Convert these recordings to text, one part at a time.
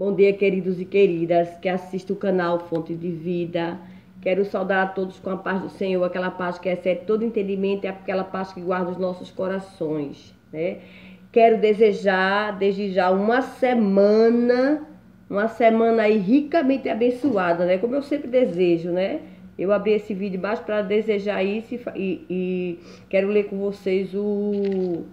Bom dia, queridos e queridas que assistem o canal Fonte de Vida. Quero saudar a todos com a paz do Senhor, aquela paz que excede todo entendimento, é aquela paz que guarda os nossos corações, né? Quero desejar, desde já, uma semana, uma semana aí ricamente abençoada, né? Como eu sempre desejo, né? Eu abri esse vídeo mais para desejar isso e, e, quero ler com vocês o,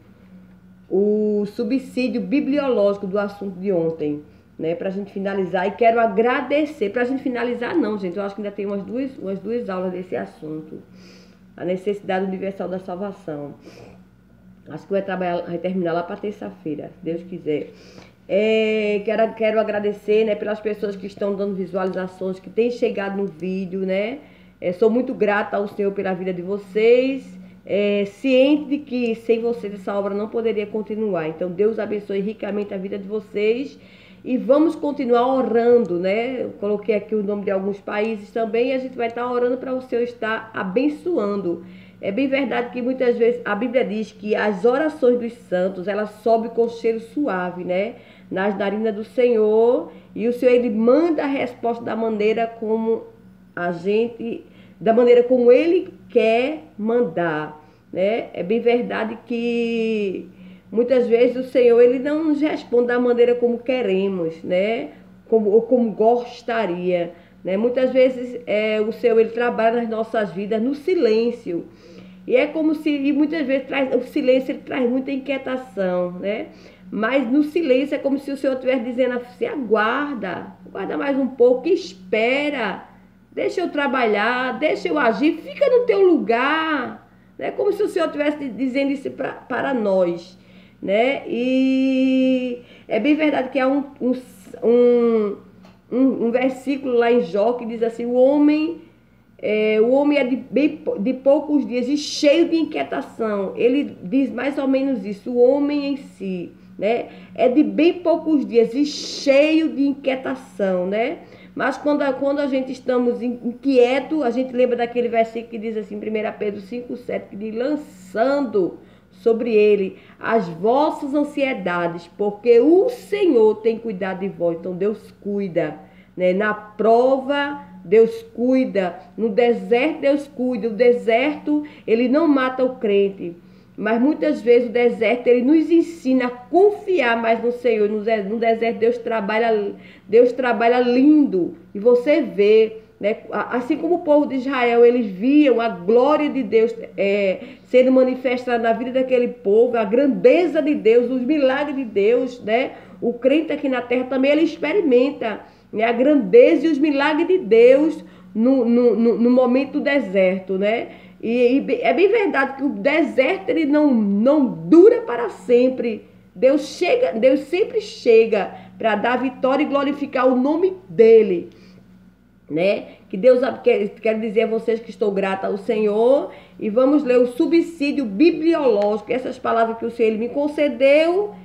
o subsídio bibliológico do assunto de ontem né, para a gente finalizar. E quero agradecer, para a gente finalizar, não, gente, eu acho que ainda tem umas duas, umas duas aulas desse assunto. A necessidade universal da salvação. Acho que vai, trabalhar, vai terminar lá para terça-feira, se Deus quiser. É, quero, quero agradecer né, pelas pessoas que estão dando visualizações, que têm chegado no vídeo, né? É, sou muito grata ao Senhor pela vida de vocês. É, ciente de que sem vocês essa obra não poderia continuar. Então, Deus abençoe ricamente a vida de vocês. E vamos continuar orando, né? Eu coloquei aqui o nome de alguns países também e a gente vai estar orando para o Senhor estar abençoando. É bem verdade que muitas vezes a Bíblia diz que as orações dos santos, elas sobem com cheiro suave, né? Nas narinas do Senhor. E o Senhor, Ele manda a resposta da maneira como a gente, da maneira como Ele quer mandar, né? É bem verdade que Muitas vezes o Senhor ele não nos responde da maneira como queremos, né? Como, ou como gostaria. Né? Muitas vezes é, o Senhor ele trabalha nas nossas vidas no silêncio. E é como se, e muitas vezes traz, o silêncio ele traz muita inquietação, né? Mas no silêncio é como se o Senhor estivesse dizendo assim, aguarda, aguarda mais um pouco, espera, deixa eu trabalhar, deixa eu agir, fica no teu lugar. É né? como se o Senhor estivesse dizendo isso pra, para nós né? E é bem verdade que há um, um, um, um versículo lá em Jó que diz assim: o homem. É, o homem é de, bem, de poucos dias e cheio de inquietação. Ele diz mais ou menos isso. O homem em si, né? É de bem poucos dias e cheio de inquietação, né? Mas quando, quando a gente estamos inquieto, a gente lembra daquele versículo que diz assim, 1 Pedro 5,7, que diz, lançando sobre ele as vossas ansiedades, porque o Senhor tem cuidado de vós. Então Deus cuida, né? Na prova Deus cuida, no deserto Deus cuida. O deserto, ele não mata o crente, mas muitas vezes o deserto ele nos ensina a confiar mais no Senhor. No deserto Deus trabalha, Deus trabalha lindo e você vê né? Assim como o povo de Israel, eles viam a glória de Deus é, sendo manifestada na vida daquele povo, a grandeza de Deus, os milagres de Deus, né? O crente aqui na terra também ele experimenta né? a grandeza e os milagres de Deus no, no, no, no momento do deserto, né? E, e, é bem verdade que o deserto ele não, não dura para sempre. Deus chega, Deus sempre chega para dar vitória e glorificar o nome dele né? Que Deus quer, quero dizer a vocês que estou grata ao Senhor e vamos ler o subsídio bibliológico, essas palavras que o Senhor me concedeu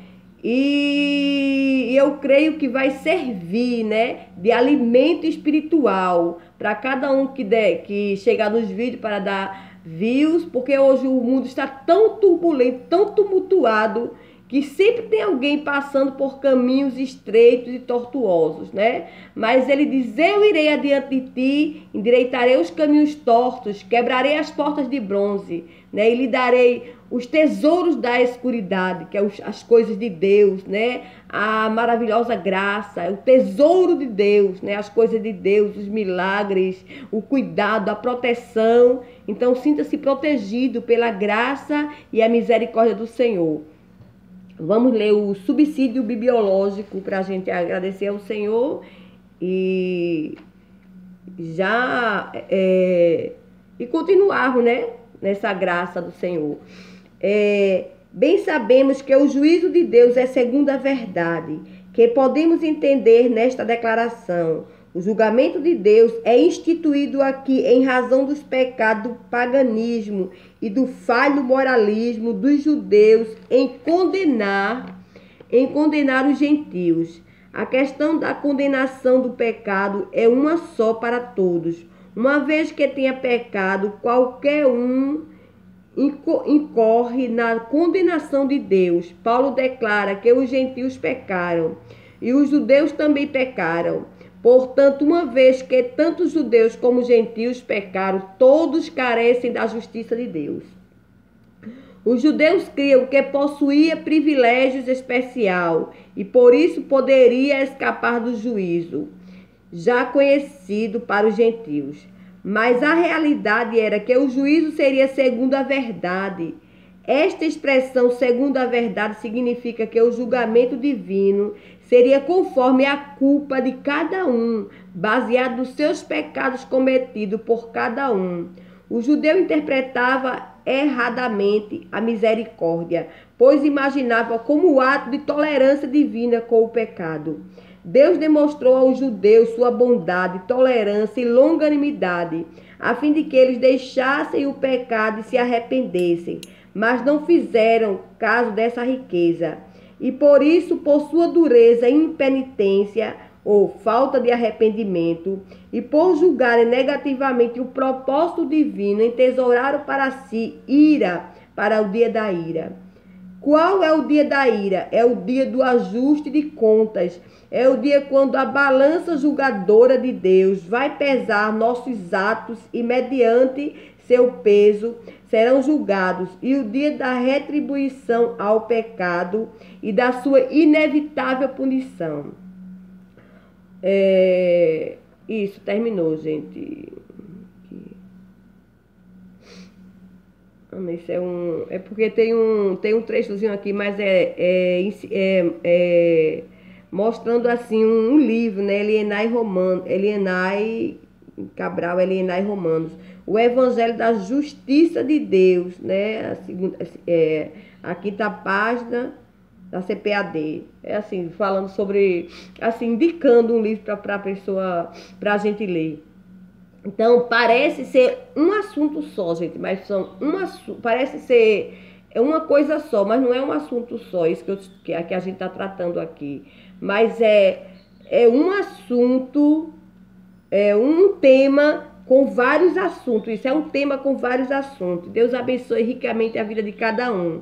e eu creio que vai servir, né, de alimento espiritual para cada um que der, que chegar nos vídeos para dar views, porque hoje o mundo está tão turbulento, tão tumultuado que sempre tem alguém passando por caminhos estreitos e tortuosos, né? Mas ele diz: Eu irei adiante de ti, endireitarei os caminhos tortos, quebrarei as portas de bronze, né? E lhe darei os tesouros da escuridade, que é as coisas de Deus, né? A maravilhosa graça, o tesouro de Deus, né? As coisas de Deus, os milagres, o cuidado, a proteção. Então, sinta-se protegido pela graça e a misericórdia do Senhor. Vamos ler o subsídio bibliológico para a gente agradecer ao Senhor e já é, e continuarmos, né, nessa graça do Senhor. É, bem sabemos que o juízo de Deus é segundo a verdade, que podemos entender nesta declaração. O julgamento de Deus é instituído aqui em razão dos pecados do paganismo e do falho moralismo dos judeus em condenar em condenar os gentios. A questão da condenação do pecado é uma só para todos. Uma vez que tenha pecado, qualquer um incorre na condenação de Deus. Paulo declara que os gentios pecaram. e os judeus também pecaram. Portanto, uma vez que tanto judeus como gentios pecaram, todos carecem da justiça de Deus. Os judeus criam que possuía privilégios especial e por isso poderia escapar do juízo, já conhecido para os gentios. Mas a realidade era que o juízo seria segundo a verdade. Esta expressão segundo a verdade significa que o julgamento divino seria conforme a culpa de cada um, baseado nos seus pecados cometidos por cada um. O judeu interpretava erradamente a misericórdia, pois imaginava como ato de tolerância divina com o pecado. Deus demonstrou aos judeus sua bondade, tolerância e longanimidade, a fim de que eles deixassem o pecado e se arrependessem, mas não fizeram caso dessa riqueza e por isso, por sua dureza e impenitência ou falta de arrependimento, e por julgarem negativamente o propósito divino, entesouraram para si ira para o dia da ira. Qual é o dia da ira? É o dia do ajuste de contas. É o dia quando a balança julgadora de Deus vai pesar nossos atos e, mediante seu peso, serão julgados, e o dia da retribuição ao pecado e da sua inevitável punição. É, isso, terminou, gente. Isso é um. É porque tem um, tem um trechozinho aqui, mas é, é, é, é mostrando assim um, um, livro, né? Elienai Romano, Elienai Cabral, Elienai Romanos o Evangelho da Justiça de Deus, né? A, segunda, é, a quinta página da CPAD. É assim, falando sobre, assim, indicando um livro para a pessoa, para a gente ler. Então, parece ser um assunto só, gente, mas são uma, parece ser é uma coisa só, mas não é um assunto só, isso que, eu, que a gente está tratando aqui. Mas é, é um assunto, é um tema com vários assuntos. Isso é um tema com vários assuntos. Deus abençoe ricamente a vida de cada um.